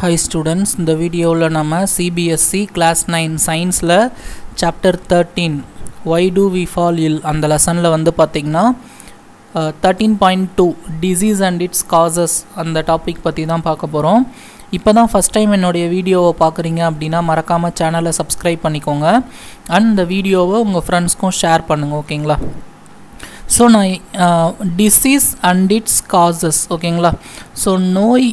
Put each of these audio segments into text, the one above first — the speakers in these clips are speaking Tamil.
ஹை ஸ்டூடெண்ட்ஸ் இந்த வீடியோவில் நம்ம சிபிஎஸ்சி கிளாஸ் நைன் சயின்ஸில் chapter thirteen why do we fall ill அந்த லெசனில் வந்து பார்த்திங்கன்னா thirteen point two disease and its causes அந்த டாபிக் பற்றி தான் பார்க்க போகிறோம் இப்போ தான் ஃபஸ்ட் டைம் என்னுடைய வீடியோவை பார்க்குறீங்க அப்படின்னா மறக்காமல் சேனலை சப்ஸ்கிரைப் பண்ணிக்கோங்க. அண்ட் இந்த வீடியோவை உங்கள் ஃப்ரெண்ட்ஸ்க்கும் ஷேர் பண்ணுங்கள் ஓகேங்களா ஸோ நான் டிசீஸ் அண்ட் இட்ஸ் காசஸ் ஓகேங்களா ஸோ நோய்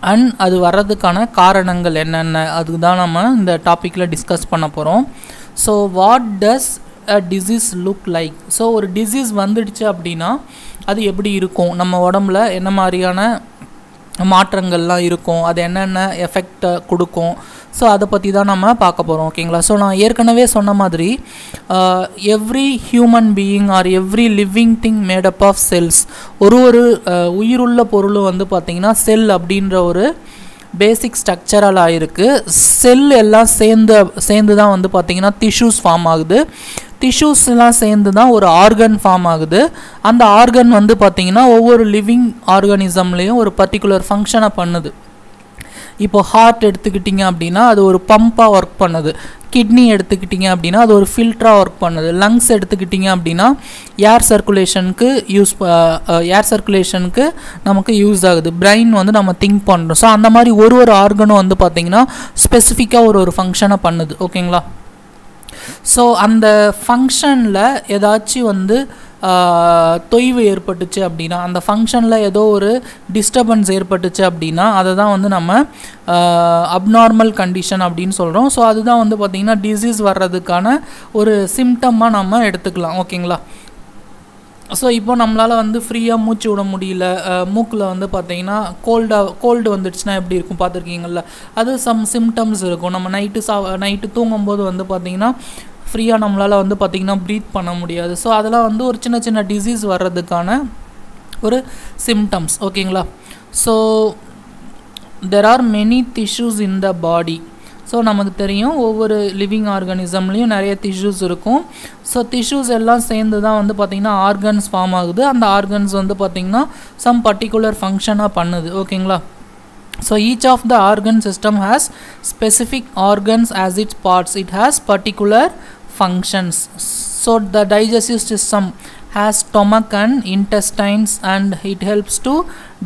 அண்ட் அது வர்றதுக்கான காரணங்கள் என்னென்ன அதுதான் நம்ம இந்த டாப்பிக்கில் டிஸ்கஸ் பண்ண போகிறோம் so what does a disease look like so ஒரு டிசீஸ் வந்துடுச்சு அப்படின்னா அது எப்படி இருக்கும்? நம்ம உடம்புல என்ன மாதிரியான மாற்றங்கள்லாம் இருக்கும்? அது என்னென்ன எஃபெக்டை கொடுக்கும்? ஸோ அதை பற்றி தான் நம்ம பார்க்க போகிறோம் ஓகேங்களா ஸோ நான் ஏற்கனவே சொன்ன மாதிரி every human being or every living thing made up of cells ஒரு ஒரு uh, உயிருள்ள பொருளும் வந்து பார்த்திங்கன்னா செல் அப்படின்ற ஒரு பேசிக் ஸ்ட்ரக்சரால் ஆகிருக்கு செல் எல்லாம் சேர்ந்து சேர்ந்து தான் வந்து பார்த்திங்கன்னா டிஷ்யூஸ் ஃபார்ம் ஆகுது. டிஷ்யூஸ்லாம் சேர்ந்து தான் ஒரு ஆர்கன் ஃபார்ம் ஆகுது. அந்த ஆர்கன் வந்து பார்த்திங்கன்னா ஒவ்வொரு லிவிங் ஆர்கனிசம்லேயும் ஒரு பர்டிகுலர் ஃபங்க்ஷனை பண்ணுது. இப்போ ஹார்ட் எடுத்துக்கிட்டிங்க அப்படின்னா அது ஒரு பம்பாக ஒர்க் பண்ணுது. கிட்னி எடுத்துக்கிட்டிங்க அப்படின்னா அது ஒரு ஃபில்டராக ஒர்க் பண்ணுது. லங்ஸ் எடுத்துக்கிட்டிங்க அப்படின்னா ஏர் சர்க்குலேஷனுக்கு யூஸ் ஏர் சர்க்குலேஷனுக்கு நமக்கு யூஸ் ஆகுது. பிரெயின் வந்து நம்ம திங்க் பண்ணுறோம் ஸோ அந்த மாதிரி ஒரு ஒரு ஆர்கனும் வந்து பார்த்திங்கன்னா ஸ்பெசிஃபிக்காக ஒரு ஒரு ஃபங்க்ஷனை பண்ணுது. ஓகேங்களா ஸோ அந்த ஃபங்க்ஷனில் ஏதாச்சும் வந்து தொய்வு ஏற்பட்டுச்சு அப்படின்னா அந்த ஃபங்க்ஷனில் ஏதோ ஒரு டிஸ்டர்பன்ஸ் ஏற்பட்டுச்சு அப்படின்னா அதை தான் வந்து நம்ம அப்நார்மல் கண்டிஷன் அப்படின்னு சொல்கிறோம் ஸோ அதுதான் வந்து பார்த்திங்கன்னா டிசீஸ் வர்றதுக்கான ஒரு சிம்டமாக நம்ம எடுத்துக்கலாம். ஓகேங்களா? ஸோ இப்போ நம்மளால் வந்து ஃப்ரீயாக மூச்சு விட முடியல. மூக்கில் வந்து பார்த்தீங்கன்னா கோல்டாக கோல்டு வந்துடுச்சுன்னா எப்படி இருக்கும் பார்த்துருக்கீங்கள்ல அது சம் சிம்டம்ஸ் இருக்கும். நம்ம நைட்டு சா நைட்டு தூங்கும்போது வந்து பார்த்திங்கன்னா ஃப்ரீயாக நம்மளால் வந்து பார்த்திங்கன்னா ப்ரீத் பண்ண முடியாது. ஸோ அதெல்லாம் வந்து ஒரு சின்ன சின்ன டிசீஸ் வர்றதுக்கான ஒரு சிம்டம்ஸ் ஓகேங்களா so there are many tissues in the body so நமக்கு தெரியும் ஒவ்வொரு லிவிங் ஆர்கானிசம்லேயும் நிறைய திஷ்யூஸ் இருக்கும். ஸோ திஷ்யூஸ் எல்லாம் சேர்ந்து தான் வந்து பார்த்திங்கன்னா ஆர்கன்ஸ் ஃபார்ம் ஆகுது. அந்த ஆர்கன்ஸ் வந்து பார்த்திங்கன்னா சம் பர்டிகுலர் ஃபங்க்ஷனாக பண்ணுது ஓகேங்களா so each of the organ system has specific organs as its parts it has particular functions. So the digestive system has stomach and intestines and it helps to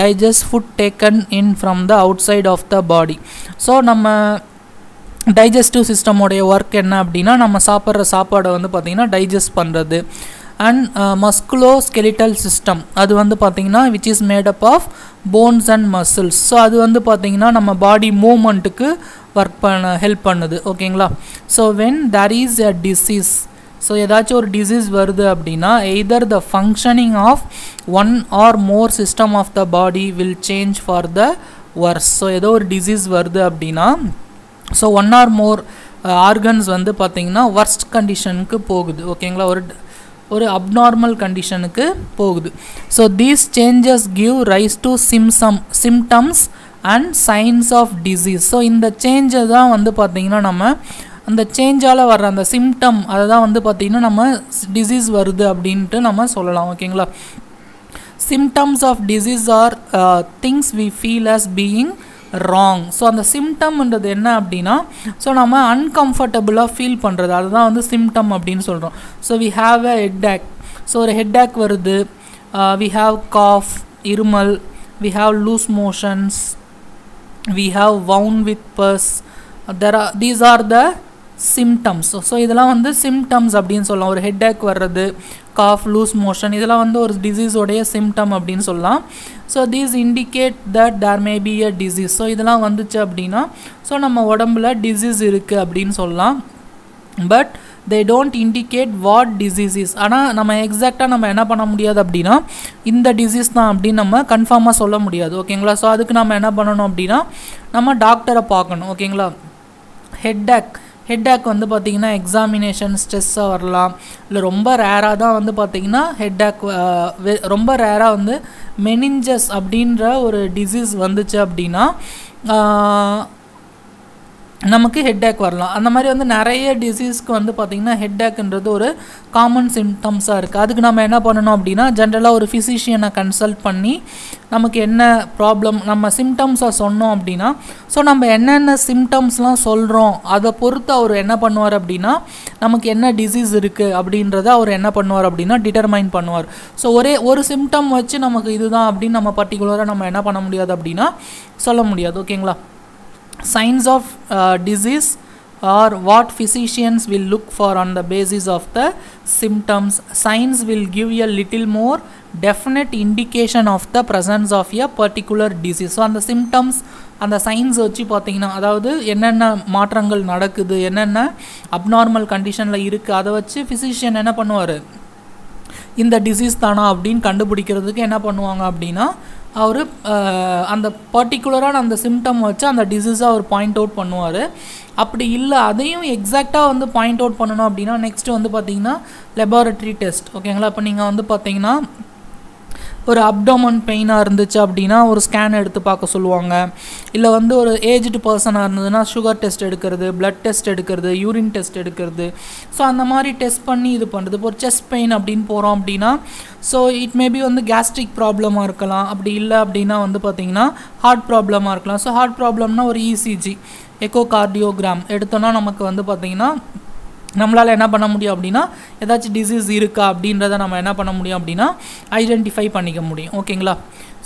digest food taken in from the outside of the body. So நம்ம டைஜஸ்டிவ் சிஸ்டமோடைய ஒர்க் என்ன அப்படின்னா நம்ம சாப்பிட்ற சாப்பாடை வந்து பார்த்திங்கன்னா டைஜஸ்ட் பண்ணுறது அண்ட் மஸ்குலோ ஸ்கெலிட்டல் சிஸ்டம் அது வந்து பார்த்திங்கன்னா which is made up of bones and muscles so அது வந்து பார்த்திங்கன்னா நம்ம பாடி மூமெண்ட்டுக்கு ஒர்க் பண்ண ஹெல்ப் பண்ணுது ஓகேங்களா so when there is a disease so ஏதாச்சும் ஒரு டிசீஸ் வருது அப்படின்னா either the functioning of one or more system of the body will change for the worse so ஏதோ ஒரு டிசீஸ் வருது அப்படின்னா so one or more organs வந்து பார்த்திங்கன்னா ஒர்ஸ்ட் கண்டிஷனுக்கு போகுது ஓகேங்களா ஒரு ஒரு அப்நார்மல் கண்டிஷனுக்கு போகுது. So these changes give rise to symptom symptoms and signs of disease so இந்த சேஞ்சை தான் வந்து பார்த்திங்கன்னா நம்ம அந்த சேஞ்சால் வர்ற அந்த சிம்டம் அதை தான் வந்து பார்த்திங்கன்னா நம்ம டிசீஸ் வருது அப்படின்ட்டு நம்ம சொல்லலாம் ஓகேங்களா? Symptoms of disease are things we feel as being wrong so அந்த சிம்டம்ன்றது என்ன அப்படின்னா ஸோ நம்ம அன்கம்ஃபர்டபுளாக ஃபீல் பண்ணுறது அதுதான் வந்து சிம்டம் அப்படின்னு சொல்கிறோம் so we have a headache so ஒரு ஹெட்டேக் வருது. வி ஹாவ் காஃப் இருமல். We have loose motions we have wound with pus there are these are the symptoms so இதெல்லாம் வந்து சிம்டம்ஸ் அப்படின்னு சொல்லலாம். ஒரு ஹெட்டேக் வர்றது காஃப் லூஸ் மோஷன் இதெல்லாம் வந்து ஒரு டிசீஸோடைய சிம்டம் அப்படின்னு சொல்லலாம். So these indicate that there may be a disease so இதெல்லாம் வந்துச்சு அப்படின்னா ஸோ நம்ம உடம்புல டிசீஸ் இருக்குது அப்படின்னு சொல்லலாம். But they don't indicate what disease is ஆனால் நம்ம எக்ஸாக்டாக நம்ம என்ன பண்ண முடியாது அப்படின்னா இந்த டிசீஸ் தான் அப்படின்னு நம்ம கன்ஃபார்மாக சொல்ல முடியாது. ஓகேங்களா ஸோ அதுக்கு நம்ம என்ன பண்ணணும் அப்படின்னா நம்ம டாக்டரை பார்க்கணும். ஓகேங்களா ஹெட்டேக் ஹெட்டேக் வந்து பார்த்திங்கன்னா எக்ஸாமினேஷன் ஸ்ட்ரெஸ்ஸாக வரலாம். இல்லை ரொம்ப ரேராக தான் வந்து பார்த்திங்கன்னா ஹெட்டேக் ரொம்ப ரேராக வந்து மெனிஞ்சஸ் அப்படின்ற ஒரு டிசீஸ் வந்துச்சு அப்படின்னா நமக்கு ஹெட்டேக் வரலாம். அந்த மாதிரி வந்து நிறைய டிசீஸ்க்கு வந்து பார்த்திங்கன்னா ஹெட்டேக்குன்றது ஒரு காமன் சிம்டம்ஸாக இருக்குது அதுக்கு நம்ம என்ன பண்ணணும் அப்படின்னா ஜென்ரலாக ஒரு ஃபிசிஷியனை கன்சல்ட் பண்ணி நமக்கு என்ன ப்ராப்ளம் நம்ம சிம்டம்ஸை சொன்னோம் அப்படின்னா ஸோ நம்ம என்னென்ன சிம்டம்ஸ்லாம் சொல்கிறோம் அதை பொறுத்து அவர் என்ன பண்ணுவார் அப்படின்னா நமக்கு என்ன டிசீஸ் இருக்குது அப்படின்றத அவர் என்ன பண்ணுவார் அப்படின்னா டிட்டர்மைன் பண்ணுவார். ஸோ ஒரே ஒரு சிம்டம் வச்சு நமக்கு இதுதான் அப்படின்னு நம்ம பர்டிகுலராக நம்ம என்ன பண்ண முடியாது அப்படின்னா சொல்ல முடியாது. ஓகேங்களா signs of uh, disease or what physicians will look for on the basis of the symptoms signs will give a little more definite indication of the presence of a particular disease so அந்த சிம்டம்ஸ் அந்த சைன்ஸ் வச்சு பார்த்தீங்கன்னா அதாவது என்னென்ன மாற்றங்கள் நடக்குது என்னென்ன அப்நார்மல் கண்டிஷனில் இருக்குது அதை வச்சு ஃபிசிஷியன் என்ன பண்ணுவார் இந்த டிசீஸ் தானா அப்படின்னு கண்டுபிடிக்கிறதுக்கு என்ன பண்ணுவாங்க அப்படின்னா அவர் அந்த பர்டிகுலரான அந்த சிம்டம் வச்சு அந்த டிசீஸை அவர் பாயிண்ட் அவுட் பண்ணுவார். அப்படி இல்லை அதையும் எக்ஸாக்டாக வந்து பாயிண்ட் அவுட் பண்ணணும் அப்படின்னா நெக்ஸ்ட்டு வந்து பார்த்திங்கன்னா லெபார்ட்ரி டெஸ்ட் ஓகேங்களா இப்போ நீங்கள் வந்து பார்த்திங்கன்னா ஒரு அப்டோமன் பெயினாக இருந்துச்சு அப்படின்னா ஒரு ஸ்கேன் எடுத்து பார்க்க சொல்லுவாங்க. இல்லை வந்து ஒரு ஏஜ்டு பர்சனாக இருந்ததுன்னா சுகர் டெஸ்ட் எடுக்கிறது பிளட் டெஸ்ட் எடுக்கிறது யூரின் டெஸ்ட் எடுக்கிறது. ஸோ அந்த மாதிரி டெஸ்ட் பண்ணி இது பண்ணுறது இப்போ ஒரு செஸ்ட் பெயின் அப்படின்னு போகிறோம் அப்படின்னா ஸோ இட் மேபி வந்து கேஸ்ட்ரிக் ப்ராப்ளமாக இருக்கலாம். அப்படி இல்லை அப்படின்னா வந்து பார்த்திங்கன்னா ஹார்ட் ப்ராப்ளமாக இருக்கலாம். ஸோ ஹார்ட் ப்ராப்ளம்னா ஒரு இசிஜி எக்கோ கார்டியோகிராம் எடுத்தோன்னா நமக்கு வந்து பார்த்திங்கன்னா நம்மளால் என்ன பண்ண முடியும் அப்படின்னா ஏதாச்சும் டிசீஸ் இருக்கா அப்படின்றத நம்ம என்ன பண்ண முடியும் அப்படின்னா ஐடென்டிஃபை பண்ணிக்க முடியும். ஓகேங்களா?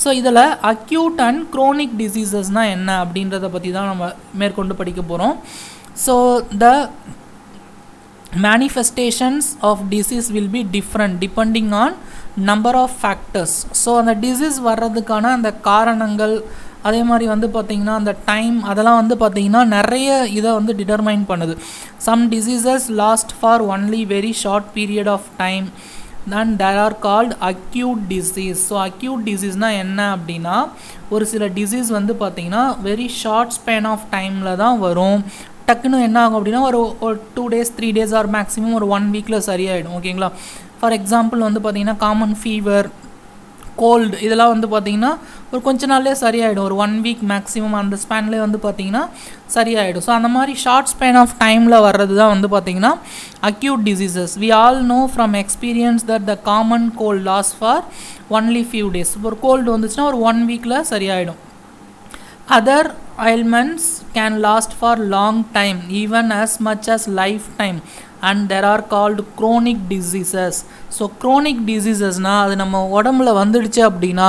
ஸோ இதில் அக்யூட் அண்ட் க்ரோனிக் டிசீசஸ்னால் என்ன அப்படின்றத பற்றி தான் நம்ம மேற்கொண்டு படிக்க போகிறோம் so the manifestations of disease will be different depending on number of factors so அந்த டிசீஸ் வர்றதுக்கான அந்த காரணங்கள் அதே மாதிரி வந்து பார்த்திங்கன்னா அந்த டைம் அதெல்லாம் வந்து பார்த்திங்கன்னா நிறைய இதை வந்து டிட்டர்மைன் பண்ணுது. Some diseases last for only very short period of time then there are called acute disease so acute டிசீஸ்னால் என்ன அப்படின்னா ஒரு சில டிசீஸ் வந்து பார்த்திங்கன்னா வெரி ஷார்ட் ஸ்பேன் ஆஃப் டைமில் தான் வரும். டக்குன்னு என்ன ஆகும் அப்படின்னா ஒரு ஒரு two days three days or maximum ஒரு ஒன் வீக்கில் சரியாயிடும். ஓகேங்களா ஃபார் எக்ஸாம்பிள் வந்து பார்த்திங்கன்னா காமன் ஃபீவர் கோல்டு இதெல்லாம் வந்து பார்த்திங்கன்னா ஒரு கொஞ்ச நாள்லேயே சரியாயிடும். ஒரு ஒன் வீக் மேக்ஸிமம் அந்த ஸ்பேன்லேயே வந்து பார்த்திங்கன்னா சரியாயிடும். ஸோ அந்த மாதிரி ஷார்ட் ஸ்பேன் ஆஃப் டைமில் வர்றது தான் வந்து பார்த்திங்கன்னா acute diseases we all know from experience that the common cold lasts for only few days இப்போ ஒரு கோல்டு வந்துச்சுன்னா ஒரு ஒன் வீக்கில் சரியாயிடும். Other ailments can last for long time even as much as lifetime. And there are called chronic diseases so chronic டிசீசஸ்னால் அது நம்ம உடம்புல வந்துடுச்சு அப்படின்னா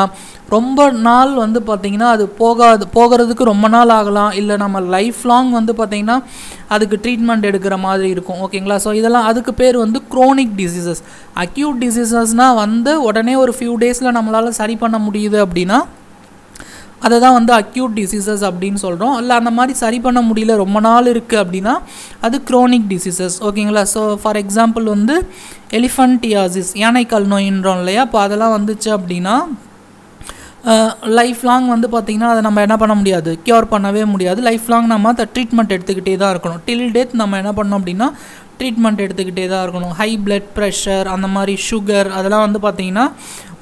ரொம்ப நாள் வந்து பார்த்திங்கன்னா அது போகாது போகிறதுக்கு ரொம்ப நாள் ஆகலாம். இல்லை நம்ம லைஃப் லாங் வந்து பார்த்திங்கன்னா அதுக்கு ட்ரீட்மெண்ட் எடுக்கிற மாதிரி இருக்கும். ஓகேங்களா ஸோ இதெல்லாம் அதுக்கு பேர் வந்து க்ரோனிக் டிசீசஸ் அக்யூட் டிசீசஸ்னால் வந்து உடனே ஒரு ஃபியூ டேஸில் நம்மளால் சரி பண்ண முடியுது அப்படின்னா அதை தான் வந்து அக்யூட் டிசீசஸ் அப்படின்னு சொல்கிறோம் இல்லை அந்த மாதிரி சரி பண்ண முடியல ரொம்ப நாள் இருக்குது அப்படின்னா அது க்ரோனிக் டிசீசஸ் ஓகேங்களா? ஸோ ஃபார் எக்ஸாம்பிள் வந்து எலிஃபன்டியாசிஸ் யானைக்கால் நோயின்றோம் இல்லையா? அப்போ அதெல்லாம் வந்துச்சு அப்படின்னா லைஃப் லாங் வந்து பார்த்திங்கன்னா அதை நம்ம என்ன பண்ண முடியாது? க்யூர் பண்ணவே முடியாது. லைஃப் லாங் நம்ம அதை ட்ரீட்மெண்ட் எடுத்துக்கிட்டே தான் இருக்கணும். டில் டேத் நம்ம என்ன பண்ணோம் அப்படின்னா ட்ரீட்மெண்ட் எடுத்துக்கிட்டே தான் இருக்கணும். ஹை பிளட் ப்ரெஷர் அந்த மாதிரி சுகர் அதெல்லாம் வந்து பார்த்திங்கன்னா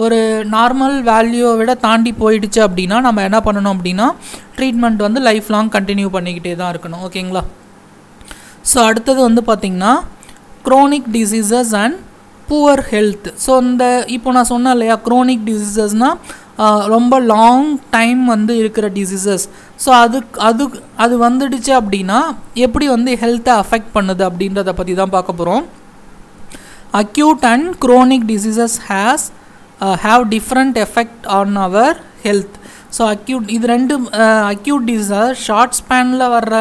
ஒரு நார்மல் வேல்யூவை விட தாண்டி போயிடுச்சு அப்படின்னா நம்ம என்ன பண்ணணும் அப்படின்னா ட்ரீட்மெண்ட் வந்து லைஃப் லாங் கண்டினியூ பண்ணிக்கிட்டே தான் இருக்கணும். ஓகேங்களா ஸோ அடுத்தது வந்து பார்த்திங்கன்னா chronic diseases and poor health so இந்த இப்போ நான் சொன்னேன் இல்லையா க்ரோனிக் டிசீசஸ்னால் ரொம்ப லாங் டைம் வந்து இருக்கிற டிசீசஸ் ஸோ அது அது அது வந்துடுச்சு அப்படின்னா எப்படி வந்து ஹெல்த்தை அஃபெக்ட் பண்ணுது அப்படின்றத பற்றி தான் பார்க்க போகிறோம் acute and chronic diseases has have different effect on our health so acute இது ரெண்டு அக்யூட் டிசீஸாக ஷார்ட் ஸ்பேனில் வர்ற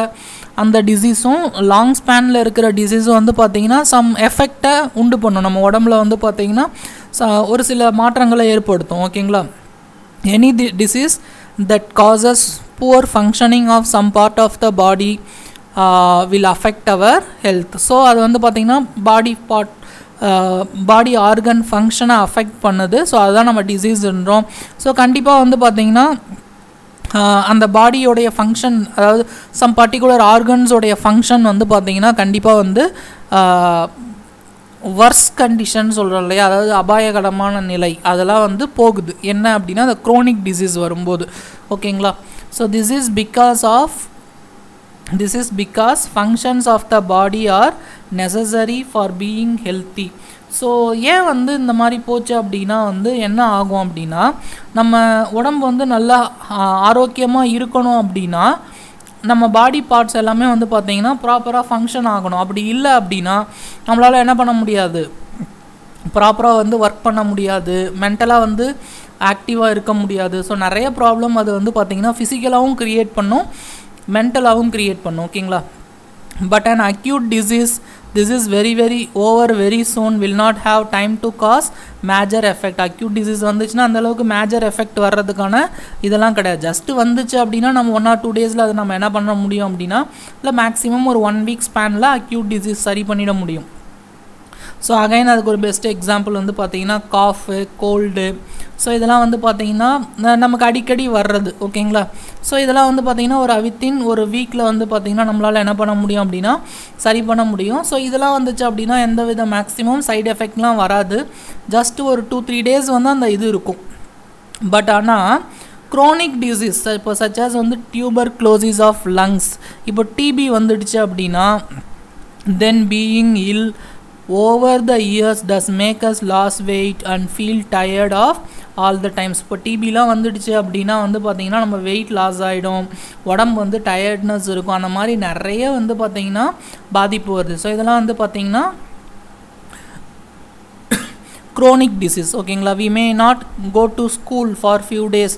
அந்த டிசீஸும் லாங் ஸ்பேனில் இருக்கிற டிசீஸும் வந்து பார்த்திங்கன்னா சம் எஃபெக்டை உண்டு பண்ணும். நம்ம உடம்புல வந்து பார்த்திங்கன்னா ஒரு சில மாற்றங்களை ஏற்படுத்தும். ஓகேங்களா any disease that causes poor functioning of some part of the body will affect our health so அது வந்து பார்த்திங்கன்னா பாடி பார்ட் பாடி ஆர்கன் ஃபங்க்ஷனை அஃபெக்ட் பண்ணுது. ஸோ அதுதான் நம்ம டிசீஸ்ன்றோம் ஸோ கண்டிப்பாக வந்து பார்த்திங்கன்னா uh, அந்த பாடியோடைய ஃபங்க்ஷன் அதாவது சம் பர்டிகுலர் ஆர்கன்ஸோடைய ஃபங்க்ஷன் வந்து பார்த்திங்கன்னா கண்டிப்பாக வந்து uh, வர்ஸ் கண்டிஷன் சொல்கிறோம் இல்லையா? அதாவது அபாயகரமான நிலை. அதெல்லாம் வந்து போகுது. என்ன அப்படின்னா அந்த க்ரோனிக் டிசீஸ் வரும்போது. ஓகேங்களா? So this is because of this is because functions of the body are necessary for being healthy so ஏன் வந்து இந்த மாதிரி போச்சு அப்படின்னா வந்து என்ன ஆகும் அப்படின்னா நம்ம உடம்பு வந்து நல்லா ஆரோக்கியமாக இருக்கணும் அப்படின்னா நம்ம பாடி பார்ட்ஸ் எல்லாமே வந்து பார்த்திங்கன்னா ப்ராப்பராக ஃபங்க்ஷன் ஆகணும். அப்படி இல்லை அப்படின்னா நம்மளால் என்ன பண்ண முடியாது? ப்ராப்பராக வந்து ஒர்க் பண்ண முடியாது. மென்டலாக வந்து ஆக்டிவாக இருக்க முடியாது. ஸோ நிறைய ப்ராப்ளம் அது வந்து பார்த்திங்கன்னா ஃபிசிக்கலாகவும் க்ரியேட் பண்ணும் மென்டலாகவும் க்ரியேட் பண்ணும். ஓகேங்களா but and acute disease this is very very over very soon will not have time to cause major effect acute disease வந்துச்சுன்னா அந்தளவுக்கு மேஜர் எஃபெக்ட் வர்றதுக்கான இதெல்லாம் கிடையாது. ஜஸ்ட்டு வந்துச்சு அப்படின்னா நம்ம ஒன் ஆர் டூ டேஸில் அதை நம்ம என்ன பண்ண முடியும் அப்படின்னா இல்லை மேக்ஸிமம் ஒரு ஒன் வீக் ஸ்பேனில் அக்யூட் டிசீஸ் சரி பண்ணிட முடியும். ஸோ அகைன் அதுக்கு ஒரு பெஸ்ட் எக்ஸாம்பிள் வந்து பார்த்தீங்கன்னா காஃபு கோல்டு ஸோ இதெல்லாம் வந்து பார்த்தீங்கன்னா நமக்கு அடிக்கடி வர்றது ஓகேங்களா? ஸோ இதெல்லாம் வந்து பார்த்திங்கன்னா ஒரு வித்தின் ஒரு வீக்கில் வந்து பார்த்திங்கன்னா நம்மளால் என்ன பண்ண முடியும் அப்படின்னா சரி பண்ண முடியும். ஸோ இதெல்லாம் வந்துச்சு அப்படின்னா எந்த வித மேக்ஸிமம் சைடு எஃபெக்ட்லாம் வராது. ஜஸ்ட் ஒரு டூ த்ரீ டேஸ் வந்து அந்த இது இருக்கும். பட் ஆனால் குரோனிக் டிசீஸ் இப்போ சச்சாஸ் வந்து டியூபர் க்ளோசிஸ் ஆஃப் லங்ஸ் இப்போ டிபி வந்துடுச்சு அப்படின்னா then being ill over the years does make us lose weight and feel tired of all the times இப்போ டிபிலாம் வந்துடுச்சு அப்படின்னா வந்து பார்த்திங்கன்னா நம்ம வெயிட் லாஸ் ஆகிடும் உடம்பு வந்து டயர்ட்னஸ் இருக்கும். அந்த மாதிரி நிறைய வந்து பார்த்திங்கன்னா பாதிப்பு வருது. ஸோ இதெல்லாம் வந்து பார்த்திங்கன்னா க்ரோனிக் டிசீஸ் ஓகேங்களா we may not go to school for few days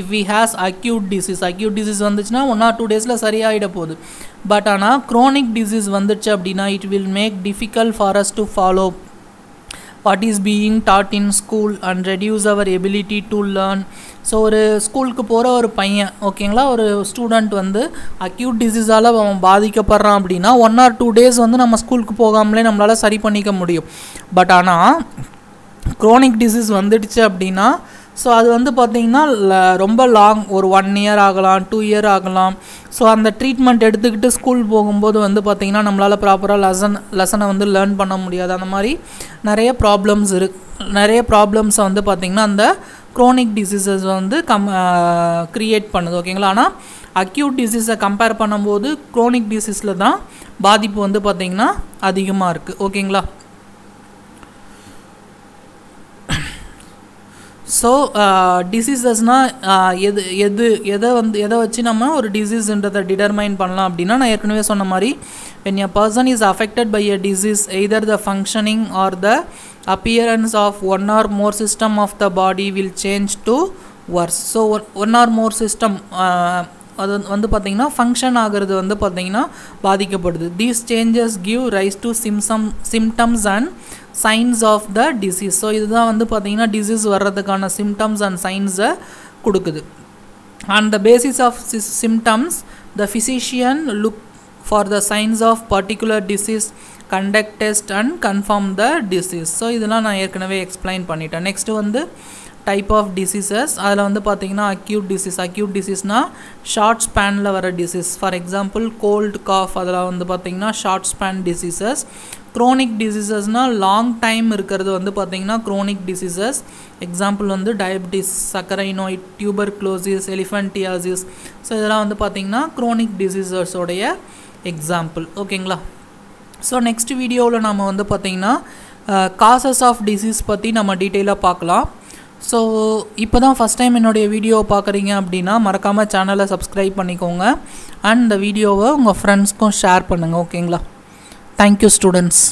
if we has acute disease acute disease வந்துச்சுன்னா ஒன் ஆர் டூ டேஸில் சரியாயிட போகுது. பட் ஆனால் க்ரோனிக் டிசீஸ் வந்துச்சு அப்படின்னா it will make difficult for us to follow what is being taught in school and reduce our ability to learn so ஒரு ஸ்கூலுக்கு போகிற ஒரு பையன் ஓகேங்களா ஒரு ஸ்டூடெண்ட் வந்து அக்யூட் டிசீஸால் அவன் பாதிக்கப்படுறான் அப்படின்னா ஒன் ஆர் டூ டேஸ் வந்து நம்ம ஸ்கூலுக்கு போகாமலே நம்மளால் சரி பண்ணிக்க முடியும். பட் ஆனால் க்ரோனிக் டிசீஸ் வந்துடுச்சு அப்படின்னா ஸோ அது வந்து பார்த்திங்கன்னா ரொம்ப லாங் ஒரு ஒன் இயர் ஆகலாம் டூ இயர் ஆகலாம். ஸோ அந்த ட்ரீட்மெண்ட் எடுத்துக்கிட்டு ஸ்கூல் போகும்போது வந்து பார்த்திங்கன்னா நம்மளால் ப்ராப்பராக லெசன் லெசனை வந்து லேர்ன் பண்ண முடியாது. அந்த மாதிரி நிறைய ப்ராப்ளம்ஸ் இரு நிறைய ப்ராப்ளம்ஸை வந்து பார்த்திங்கன்னா அந்த க்ரோனிக் டிசீசஸ் வந்து கம் க்ரியேட் பண்ணுது ஓகேங்களா ஆனால் அக்யூட் டிசீஸை கம்பேர் பண்ணும்போது க்ரோனிக் டிசீஸில் தான் பாதிப்பு வந்து பார்த்திங்கன்னா அதிகமாக இருக்குது ஓகேங்களா ஸோ டிசீசஸ்னால் uh, uh, எது எது எதை வந்து எதை வச்சு நம்ம ஒரு டிசீஸ்ன்றதை டிடர்மைன் பண்ணலாம் அப்படின்னா நான் ஏற்கனவே சொன்ன மாதிரி when a person is affected by a disease either the functioning or the appearance of one or more system of the body will change to worse so one or more system அது வந்து பார்த்திங்கன்னா ஃபங்க்ஷன் ஆகிறது வந்து பார்த்திங்கன்னா பாதிக்கப்படுது. These changes give rise to symptom symptoms and signs of the disease so இதுதான் வந்து பார்த்திங்கன்னா டிசீஸ் வர்றதுக்கான சிம்டம்ஸ் அண்ட் சைன்ஸை கொடுக்குது. On the basis of symptoms the physician look for the signs of particular disease conduct test and confirm the disease so இதெல்லாம் நான் ஏற்கனவே எக்ஸ்பிளைன் பண்ணிட்டேன். நெக்ஸ்ட்டு வந்து டைப் ஆஃப் டிசீசஸ் அதில் வந்து பார்த்திங்கன்னா அக்யூட் டிசீஸ் அக்யூட் டிசீஸ்னால் ஷார்ட் ஸ்பேனில் வர disease for example cold cough அதில் வந்து பார்த்திங்கன்னா ஷார்ட் ஸ்பேன் டிசீசஸ் க்ரோனிக் டிசீசஸ்னால் லாங் டைம் இருக்கிறது வந்து பார்த்திங்கன்னா க்ரோனிக் டிசீசஸ் எக்ஸாம்பிள் வந்து டயபிட்டிஸ் சக்கரைனோய் நோய் டியூபர் க்ளோசிஸ் எலிஃபன்டியாசிஸ் ஸோ இதெல்லாம் வந்து பார்த்திங்கன்னா க்ரோனிக் டிசீசஸோடைய எக்ஸாம்பிள் ஓகேங்களா ஸோ நெக்ஸ்ட் வீடியோவில் நம்ம வந்து பார்த்திங்கன்னா காசஸ் ஆஃப் டிசீஸ் பற்றி நம்ம டீட்டெயிலாக பார்க்கலாம். ஸோ இப்போ தான் ஃபஸ்ட் டைம் என்னுடைய வீடியோ பார்க்குறீங்க அப்படின்னா மறக்காமல் சேனலை சப்ஸ்கிரைப் பண்ணிக்கோங்க. அண்ட் இந்த வீடியோவை உங்கள் ஃப்ரெண்ட்ஸ்க்கும் ஷேர் பண்ணுங்கள் ஓகேங்களா தேங்க்யூ ஸ்டூடெண்ட்ஸ்